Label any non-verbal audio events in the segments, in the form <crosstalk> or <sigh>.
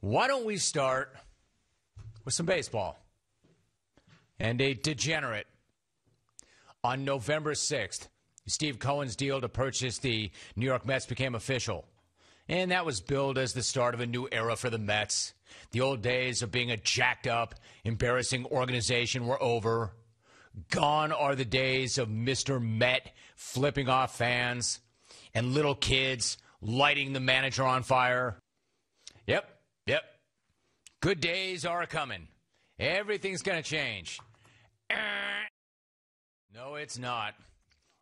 Why don't we start with some baseball? And a degenerate. On November 6th, Steve Cohen's deal to purchase the New York Mets became official. And that was billed as the start of a new era for the Mets. The old days of being a jacked up, embarrassing organization were over. Gone are the days of Mr. Met flipping off fans and little kids lighting the manager on fire. Yep, yep. Good days are coming. Everything's going to change. <clears throat> No, it's not.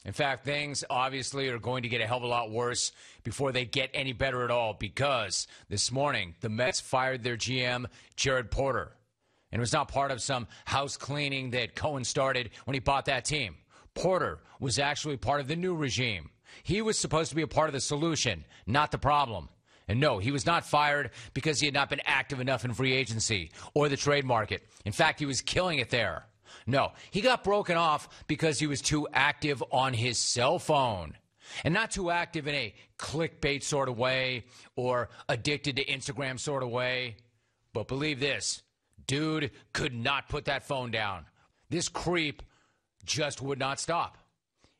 In fact, things obviously are going to get a hell of a lot worse before they get any better at all because this morning the Mets fired their GM, Jared Porter. And it was not part of some house cleaning that Cohen started when he bought that team. Porter was actually part of the new regime. He was supposed to be a part of the solution, not the problem. And no, he was not fired because he had not been active enough in free agency or the trade market. In fact, he was killing it there. No, he got broken off because he was too active on his cell phone. And not too active in a clickbait sort of way or addicted to Instagram sort of way. But believe this dude could not put that phone down. This creep just would not stop.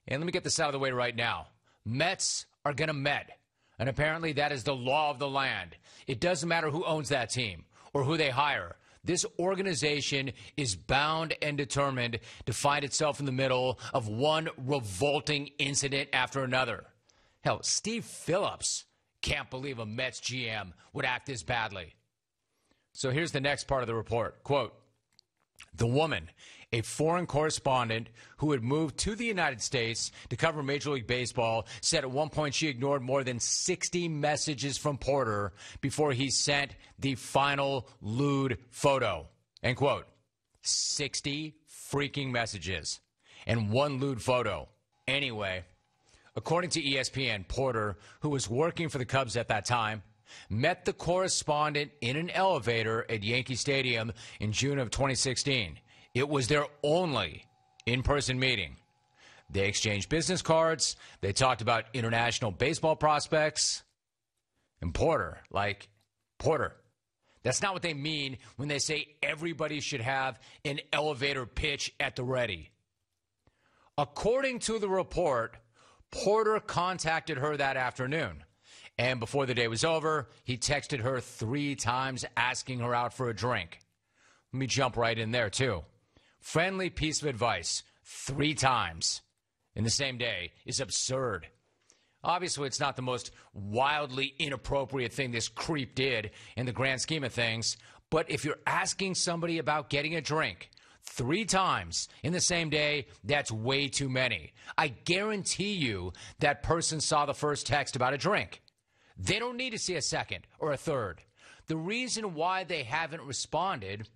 And let me get this out of the way right now Mets are going to Met. And apparently that is the law of the land. It doesn't matter who owns that team or who they hire. This organization is bound and determined to find itself in the middle of one revolting incident after another. Hell, Steve Phillips can't believe a Mets GM would act this badly. So here's the next part of the report. Quote, the woman, a foreign correspondent who had moved to the United States to cover Major League Baseball, said at one point she ignored more than 60 messages from Porter before he sent the final lewd photo. End quote. 60 freaking messages and one lewd photo. Anyway, according to ESPN, Porter, who was working for the Cubs at that time, met the correspondent in an elevator at Yankee Stadium in June of 2016. It was their only in person meeting. They exchanged business cards. They talked about international baseball prospects. And Porter, like, Porter. That's not what they mean when they say everybody should have an elevator pitch at the ready. According to the report, Porter contacted her that afternoon. And before the day was over, he texted her three times asking her out for a drink. Let me jump right in there, too. Friendly piece of advice three times in the same day is absurd. Obviously, it's not the most wildly inappropriate thing this creep did in the grand scheme of things, but if you're asking somebody about getting a drink three times in the same day, that's way too many. I guarantee you that person saw the first text about a drink. They don't need to see a second or a third. The reason why they haven't responded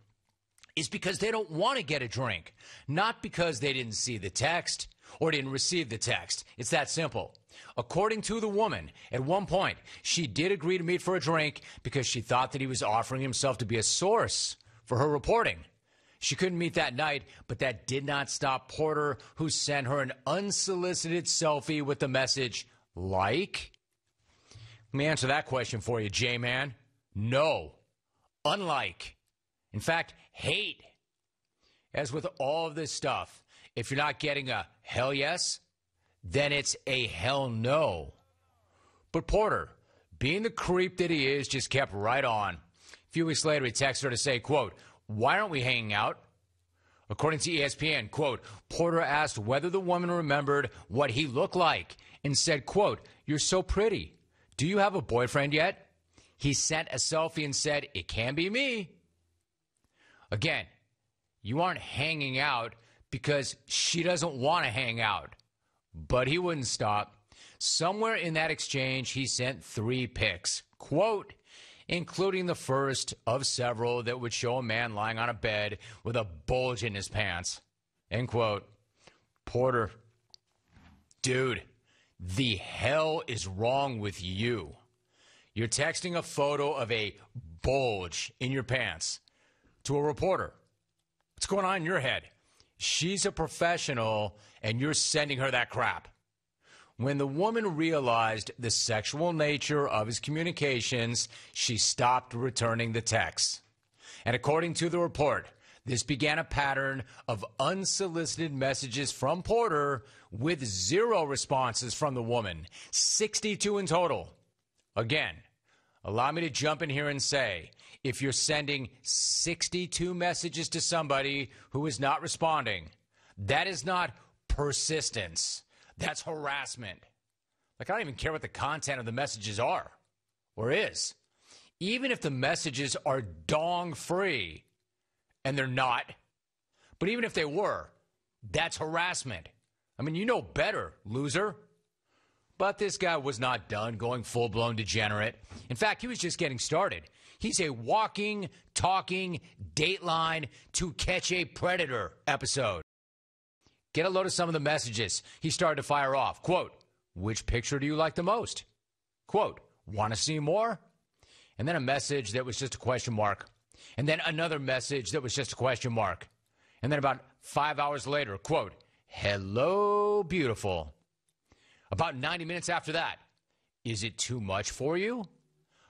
is because they don't want to get a drink, not because they didn't see the text or didn't receive the text. It's that simple. According to the woman, at one point, she did agree to meet for a drink because she thought that he was offering himself to be a source for her reporting. She couldn't meet that night, but that did not stop Porter, who sent her an unsolicited selfie with the message, like? Let me answer that question for you, J Man. No. Unlike. In fact, hate. As with all of this stuff, if you're not getting a hell yes, then it's a hell no. But Porter, being the creep that he is, just kept right on. A few weeks later, he texted her to say, quote, why aren't we hanging out? According to ESPN, quote, Porter asked whether the woman remembered what he looked like and said, quote, you're so pretty. Do you have a boyfriend yet? He sent a selfie and said, it can be me. Again, you aren't hanging out because she doesn't want to hang out. But he wouldn't stop. Somewhere in that exchange, he sent three pics. Quote, including the first of several that would show a man lying on a bed with a bulge in his pants. End quote. Porter, dude, the hell is wrong with you? You're texting a photo of a bulge in your pants to a reporter. What's going on in your head? She's a professional and you're sending her that crap. When the woman realized the sexual nature of his communications, she stopped returning the texts. And according to the report, this began a pattern of unsolicited messages from Porter with zero responses from the woman, 62 in total. Again, allow me to jump in here and say if you're sending 62 messages to somebody who is not responding, that is not persistence. That's harassment. Like, I don't even care what the content of the messages are or is. Even if the messages are dong free, and they're not. But even if they were, that's harassment. I mean, you know better, loser. But this guy was not done going full blown degenerate. In fact, he was just getting started. He's a walking, talking Dateline to catch a predator episode. Get a load of some of the messages he started to fire off. Quote, which picture do you like the most? Quote, want to see more? And then a message that was just a question mark. And then another message that was just a question mark. And then about five hours later, quote, hello, beautiful. About 90 minutes after that, is it too much for you?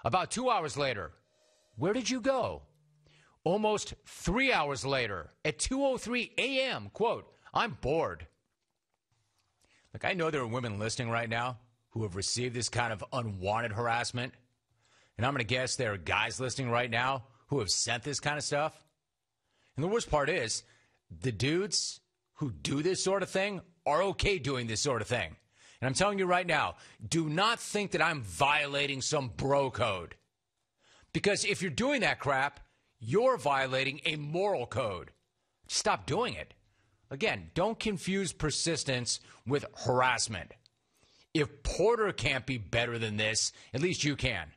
About two hours later, where did you go? Almost three hours later, at 2.03 a.m., quote, I'm bored. Look, I know there are women listening right now who have received this kind of unwanted harassment. And I'm going to guess there are guys listening right now who have sent this kind of stuff. And the worst part is, the dudes who do this sort of thing are okay doing this sort of thing. And I'm telling you right now, do not think that I'm violating some bro code. Because if you're doing that crap, you're violating a moral code. Stop doing it. Again, don't confuse persistence with harassment. If Porter can't be better than this, at least you can.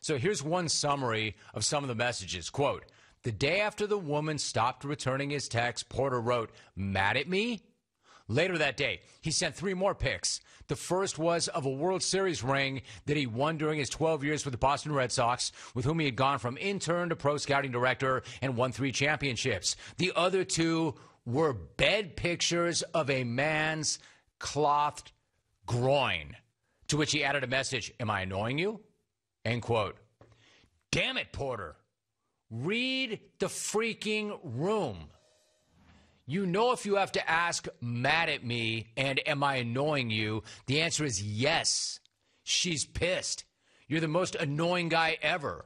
So here's one summary of some of the messages. Quote, the day after the woman stopped returning his text, Porter wrote, Mad at me? Later that day, he sent three more pics. The first was of a World Series ring that he won during his 12 years with the Boston Red Sox, with whom he had gone from intern to pro scouting director and won three championships. The other two were bed pictures of a man's clothed groin, to which he added a message Am I annoying you? End quote. Damn it, Porter. Read the freaking room. You know, if you have to ask, mad at me and am I annoying you? The answer is yes. She's pissed. You're the most annoying guy ever.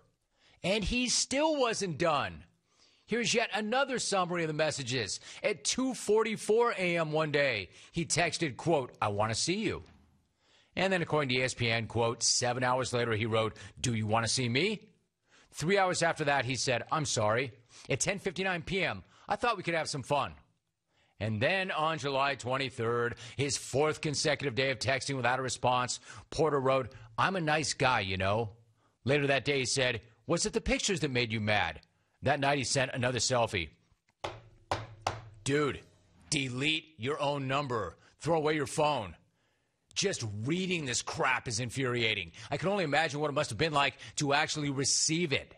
And he still wasn't done. Here's yet another summary of the messages. At 2:44 a.m. one day, he texted, quote, I want to see you. And then, according to ESPN, quote, seven hours later, he wrote, Do you want to see me? Three hours after that, he said, I'm sorry. At 10.59 p.m., I thought we could have some fun. And then on July 23rd, his fourth consecutive day of texting without a response, Porter wrote, I'm a nice guy, you know. Later that day, he said, Was it the pictures that made you mad? That night, he sent another selfie. Dude, delete your own number. Throw away your phone. Just reading this crap is infuriating. I can only imagine what it must have been like to actually receive it.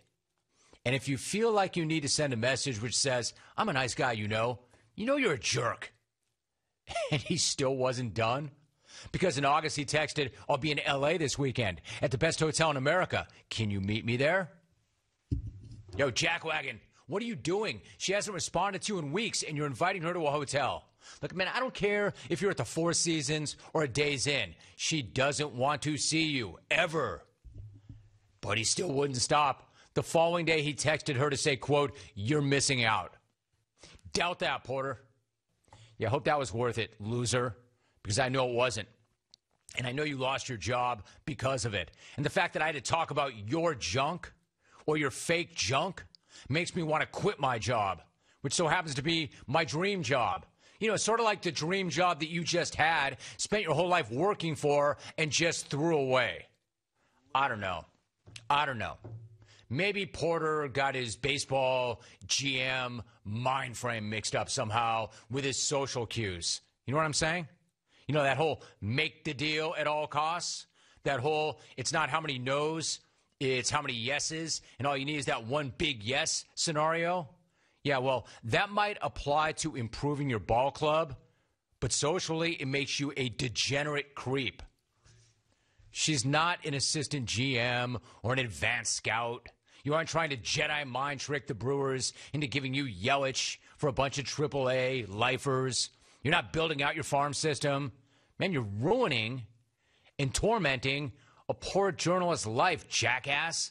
And if you feel like you need to send a message which says, I'm a nice guy, you know, you know you're a jerk. <laughs> And he still wasn't done. Because in August he texted, I'll be in LA this weekend at the best hotel in America. Can you meet me there? Yo, Jackwagon, what are you doing? She hasn't responded to you in weeks and you're inviting her to a hotel. Look, man, I don't care if you're at the Four Seasons or a Days Inn. She doesn't want to see you, ever. But he still wouldn't stop. The following day, he texted her to say, quote, you're missing out. Doubt that, Porter. Yeah, I hope that was worth it, loser, because I know it wasn't. And I know you lost your job because of it. And the fact that I had to talk about your junk or your fake junk makes me want to quit my job, which so happens to be my dream job. You know, sort of like the dream job that you just had, spent your whole life working for, and just threw away. I don't know. I don't know. Maybe Porter got his baseball GM mind frame mixed up somehow with his social cues. You know what I'm saying? You know, that whole make the deal at all costs? That whole, it's not how many no's, it's how many yeses, and all you need is that one big yes scenario? Yeah, well, that might apply to improving your ball club, but socially, it makes you a degenerate creep. She's not an assistant GM or an advanced scout. You aren't trying to Jedi mind trick the Brewers into giving you Yelich for a bunch of AAA lifers. You're not building out your farm system. Man, you're ruining and tormenting a poor journalist's life, jackass.